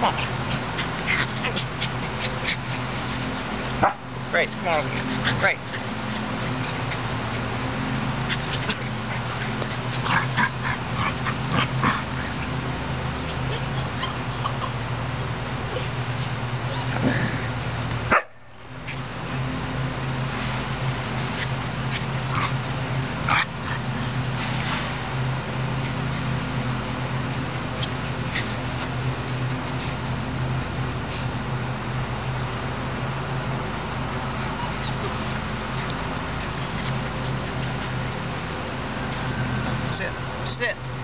Come on. Come on great. Sit. Sit.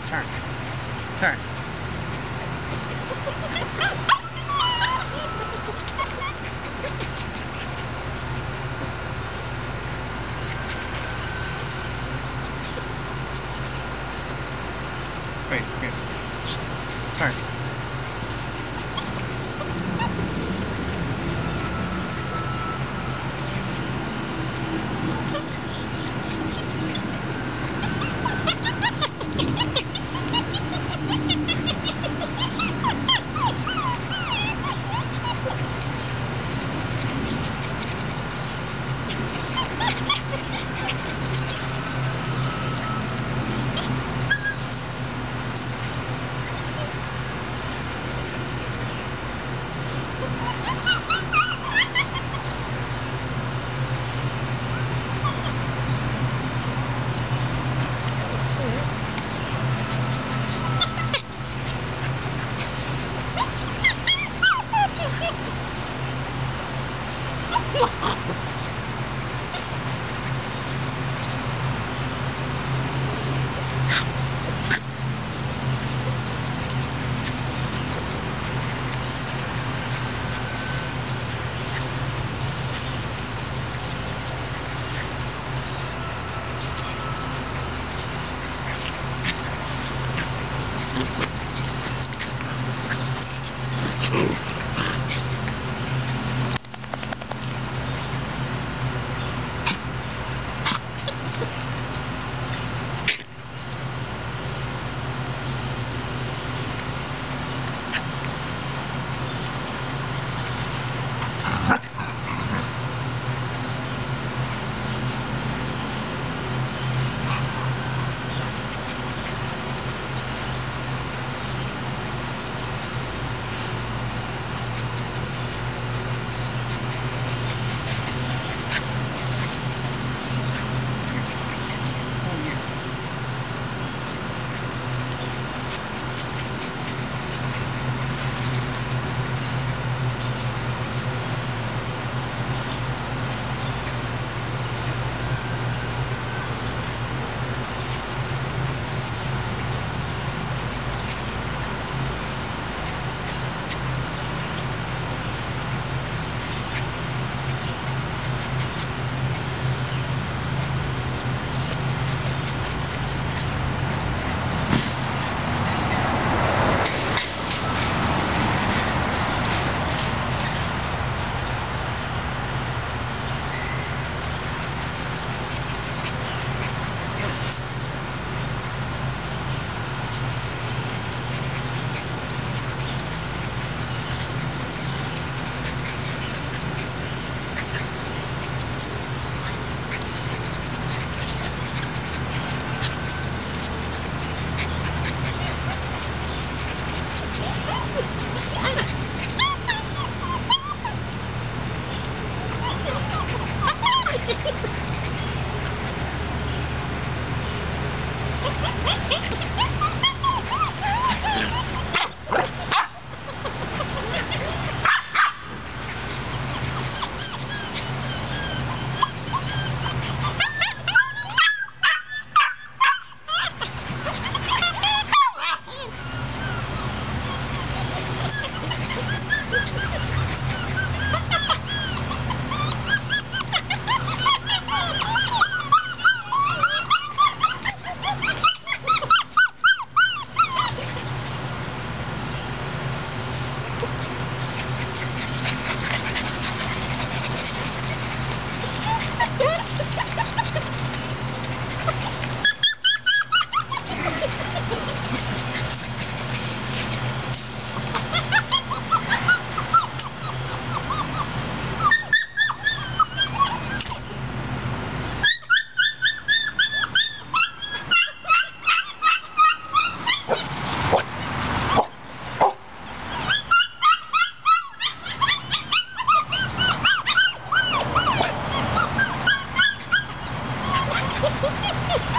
Grace, turn. Turn. Come here. Turn.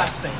Disgusting.